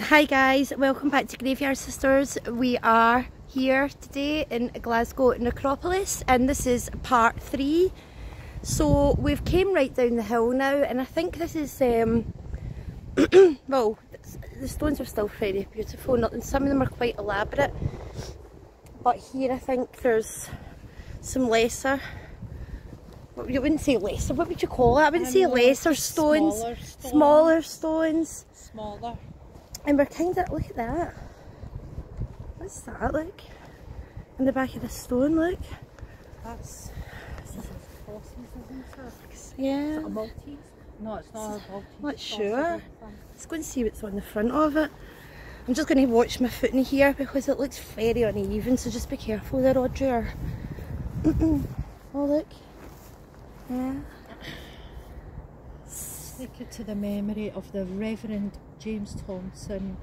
Hi guys, welcome back to Graveyard Sisters. We are here today in Glasgow Necropolis and this is part three. So we've came right down the hill now and I think this is, um, well, the stones are still very beautiful and some of them are quite elaborate. But here I think there's some lesser, you wouldn't say lesser, what would you call it? I wouldn't say lesser stones, smaller stones. smaller stones. Smaller. And we're kind of, look at that. What's that, look? In the back of the stone, look. That's? Yeah. A Maltese? No, it's not a Maltese. Not sure. Let's go and see what's on the front of it. I'm just going to watch my footing here because it looks very uneven, so just be careful there, Audrey. Or... oh, look. Yeah. Sacred to the memory of the Reverend James Thompson,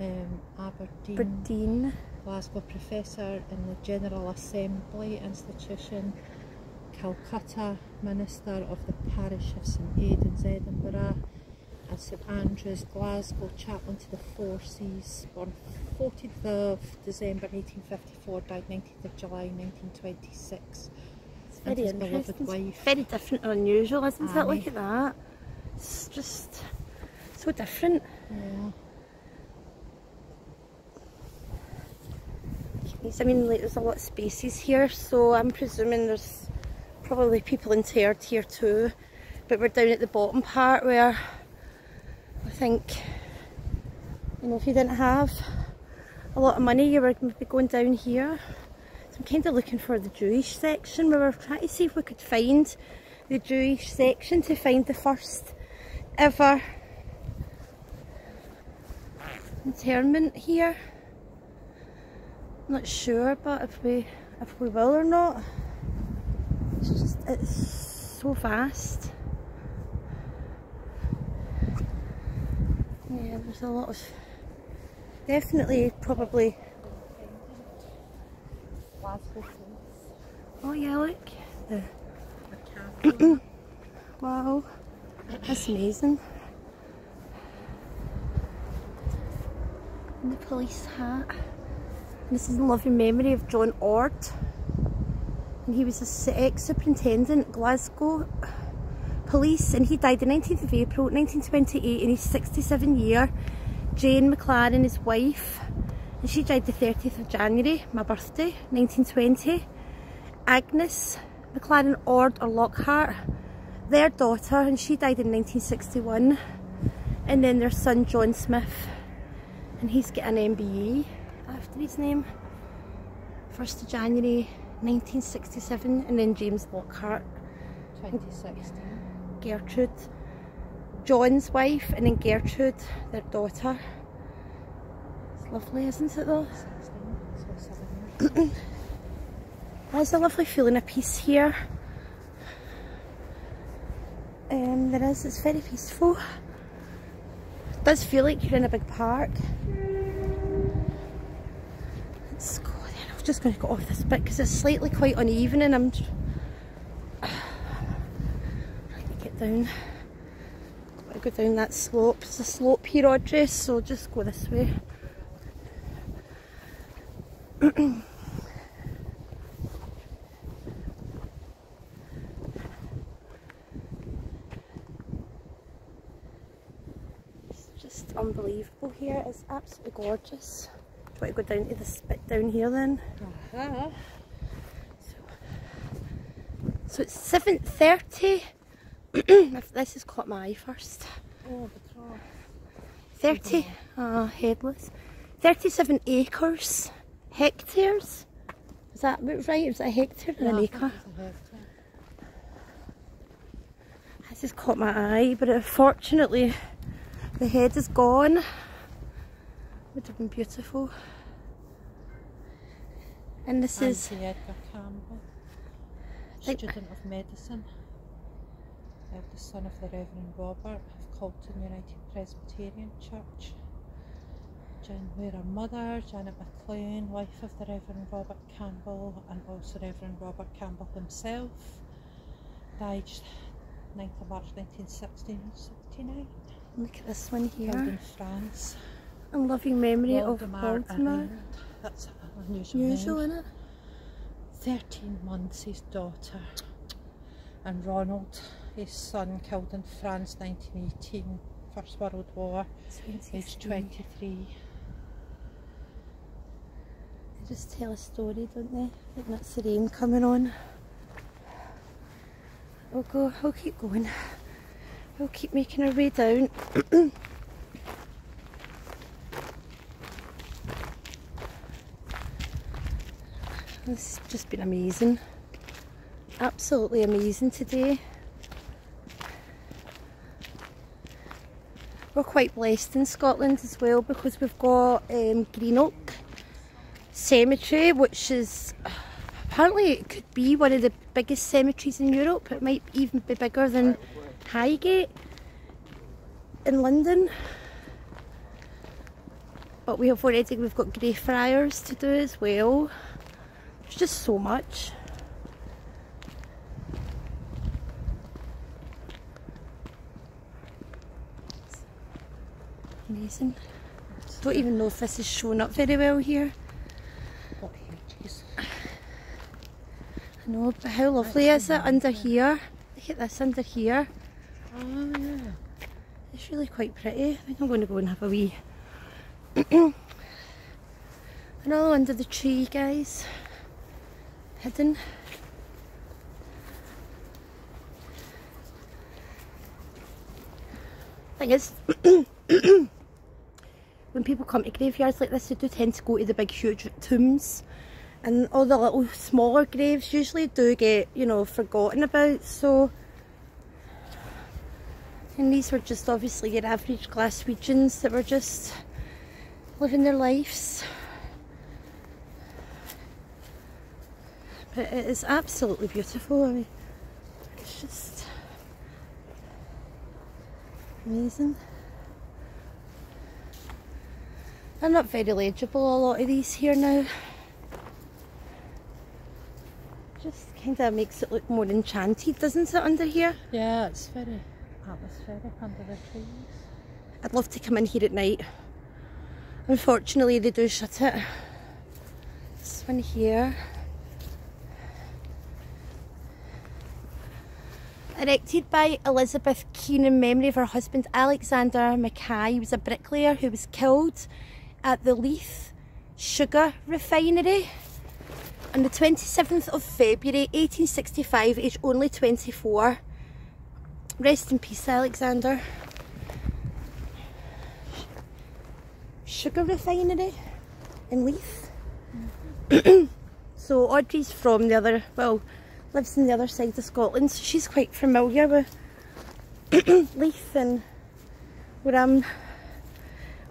um, Aberdeen, Aberdeen. Glasgow Professor in the General Assembly Institution, Calcutta Minister of the Parish of St Aidan's, Edinburgh, and St Andrews, Glasgow, Chaplain to the Forces, born 14th of December 1854, died 19th of July 1926. It's very interesting. Very different and unusual, isn't it? Look at that. It's just so different. Yeah. I mean, like, there's a lot of spaces here, so I'm presuming there's probably people interred here too. But we're down at the bottom part where I think, you know, if you didn't have a lot of money, you were maybe going down here. So I'm kind of looking for the Jewish section. We were trying to see if we could find the Jewish section to find the first ever interment here. Not sure, but if we if we will or not, it's just it's so fast. Yeah, there's a lot of definitely probably. Oh yeah, look the wow, that's amazing. And the police hat. This is in loving memory of John Ord. And he was a ex-superintendent, Glasgow Police, and he died the 19th of April 1928 in his 67 year. Jane McLaren, his wife, and she died the 30th of January, my birthday, 1920. Agnes McLaren Ord or Lockhart, their daughter, and she died in 1961. And then their son John Smith, and he's getting an MBE after his name. 1st of January 1967, and then James Lockhart, 2016. Gertrude, John's wife, and then Gertrude, their daughter. It's lovely, isn't it though? 16. So seven years. There's a lovely feeling of peace here. Um, there is, it's very peaceful. Does feel like you're in a big park. Let's go there. I'm just going to go off this bit because it's slightly quite uneven and I'm trying to get down. Got to go down that slope. There's a slope here, Audrey, so just go this way. It's just unbelievable here. It's absolutely gorgeous. Do you want to go down to this bit down here then? Uh-huh. So it's 7.30. if this has caught my eye first. Oh, the trough. 30, ah, headless. 37 acres, hectares. Is that about right? Is that a hectare or an I acre? think it's a hectare. This has caught my eye, but unfortunately the head is gone. Would have been beautiful. And this is Edgar Campbell, student of medicine, uh, The son of the Reverend Robert of Calton United Presbyterian Church. Jan were her mother, Janet McLean, wife of the Reverend Robert Campbell, and also Reverend Robert Campbell himself, died 9th of March 1969. Look at this one Killed here. in France. In loving memory Waldemar of Waldemar. That's unusual. Unusual, name. isn't it? 13 months his daughter. And Ronald, his son, killed in France 1918, First World War, age 23. They just tell a story, don't they? Like that's the rain coming on. We'll go, we'll keep going. We'll keep making our way down. this has just been amazing. Absolutely amazing today. We're quite blessed in Scotland as well because we've got um, Greenock Cemetery which is apparently it could be one of the biggest cemeteries in Europe. It might even be bigger than Highgate in London. But we have already we've got Greyfriars to do as well. There's just so much. Amazing. Don't even know if this is showing up very well here. I know, but how lovely is it under here? Look at this under here. Quite pretty. I think I'm going to go and have a wee. Another under the tree, guys. Hidden. Thing is, when people come to graveyards like this, they do tend to go to the big, huge tombs. And all the little smaller graves usually do get, you know, forgotten about. So, and these were just obviously your average Glaswegians that were just living their lives. But it is absolutely beautiful. I mean, it's just amazing. They're not very legible, a lot of these here now. Just kind of makes it look more enchanted, doesn't it, under here? Yeah, it's very atmospheric under the trees. I'd love to come in here at night. Unfortunately, they do shut it. This one here. Erected by Elizabeth Keane in memory of her husband Alexander Mackay. Was a bricklayer who was killed at the Leith Sugar Refinery on the 27th of February 1865, aged only 24. Rest in peace, Alexander. Sugar refinery in Leith. so Audrey's from the other, well, lives on the other side of Scotland, so she's quite familiar with Leith and where I'm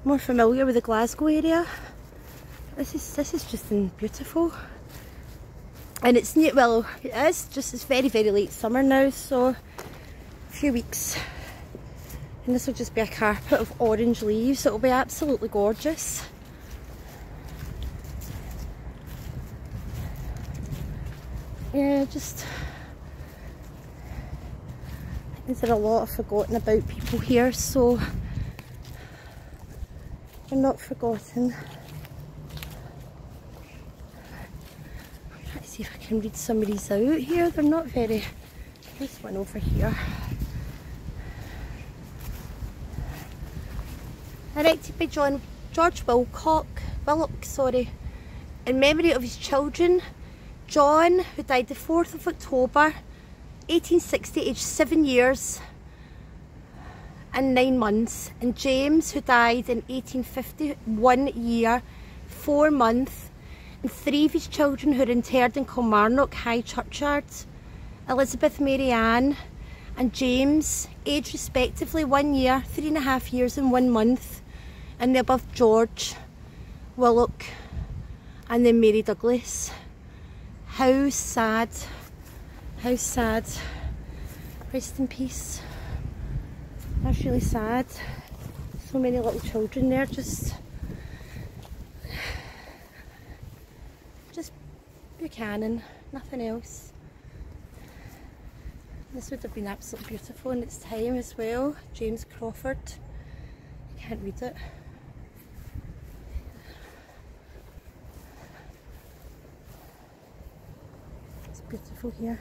more familiar with the Glasgow area. This is this is just in beautiful. And it's well, it is just it's very, very late summer now, so few weeks and this will just be a carpet of orange leaves. It'll be absolutely gorgeous. Yeah, just Is there's a lot of forgotten about people here, so they're not forgotten. Let's see if I can read some of these out here. They're not very. There's one over here. Erected by John George Wilcock, Willock, sorry, in memory of his children, John, who died the 4th of October 1860, aged 7 years and 9 months, and James, who died in 1850, 1 year, 4 months, and three of his children who are interred in Kilmarnock High Churchyard, Elizabeth Mary Ann and James, aged respectively 1 year, 3.5 years and 1 month, and the above George, Willock, and then Mary Douglas. How sad, how sad. Rest in peace. That's really sad. So many little children there just just Buchanan, nothing else. This would have been absolutely beautiful in its time as well. James Crawford. I can't read it. Beautiful here.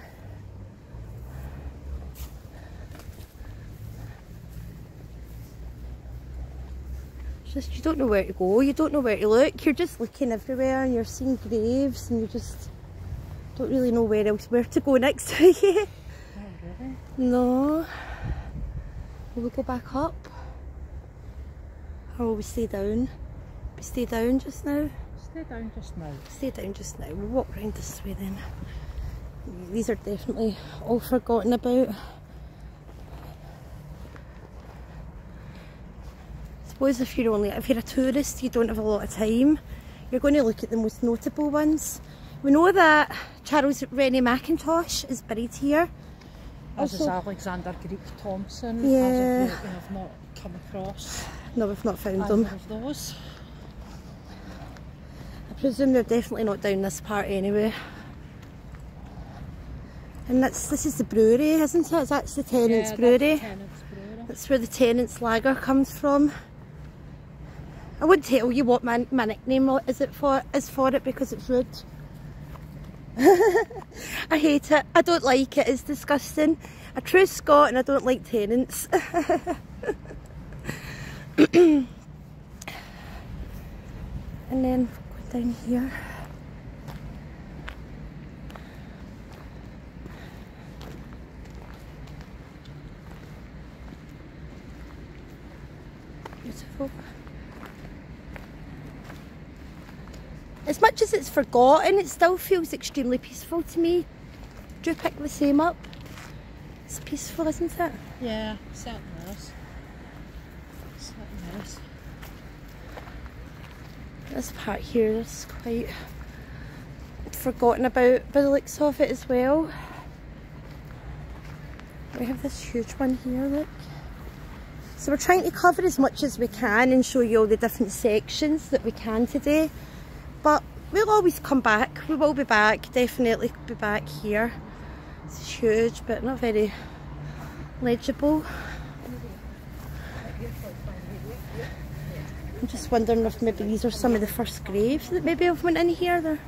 just you don't know where to go, you don't know where to look, you're just looking everywhere and you're seeing graves and you just don't really know where else where to go next to you. Oh, really? No. Will we go back up? Or will we stay down? We stay down just now? Stay down just now. Stay down just now. We'll walk round this way then. These are definitely all forgotten about. suppose if you're only if you're a tourist you don't have a lot of time. You're going to look at the most notable ones. We know that Charles Rennie Mackintosh is buried here. As also, is Alexander Greek Thomson yeah. as we have not come across no we've not found them. of those. I presume they're definitely not down this part anyway and that's this is the brewery isn't it that's the Tennent's yeah, brewery. That's, Tennent's brewery that's where the Tennent's lager comes from I wouldn't tell you what my, my nickname is it for is for it because it's rude. I hate it. I don't like it. It's disgusting. A true Scot and I don't like Tennent's. and then go down here. Beautiful. As much as it's forgotten, it still feels extremely peaceful to me. Do you pick the same up? It's peaceful, isn't it? Yeah, certainly is. Certainly is. This part here is quite forgotten about by the looks of it as well. We have this huge one here, look. So we're trying to cover as much as we can and show you all the different sections that we can today. We'll always come back. We will be back. Definitely be back here. It's huge, but not very legible. I'm just wondering if maybe these are some of the first graves that maybe have went in here. There.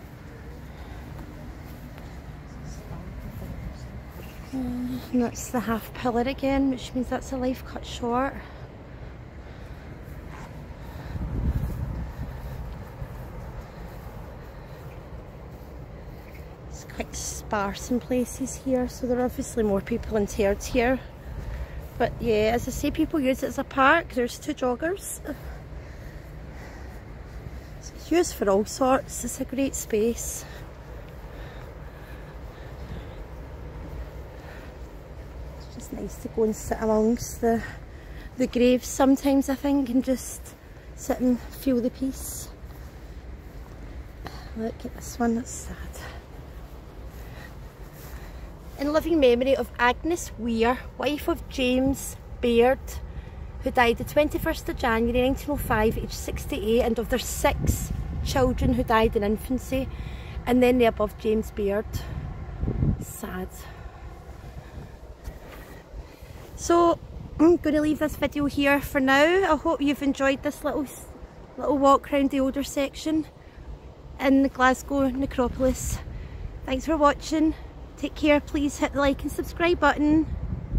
And that's the half pillar again, which means that's a life cut short. Sparse in places here so there are obviously more people in interred here. But yeah as I say people use it as a park. There's two joggers. It's used for all sorts. It's a great space. It's just nice to go and sit amongst the the graves sometimes I think and just sit and feel the peace. Look at this one that's sad in living memory of Agnes Weir, wife of James Baird, who died the 21st of January 1905, aged 68, and of their six children who died in infancy, and then the above James Baird. Sad. So, I'm going to leave this video here for now. I hope you've enjoyed this little little walk around the older section in the Glasgow necropolis. Thanks for watching. Take care, please hit the like and subscribe button.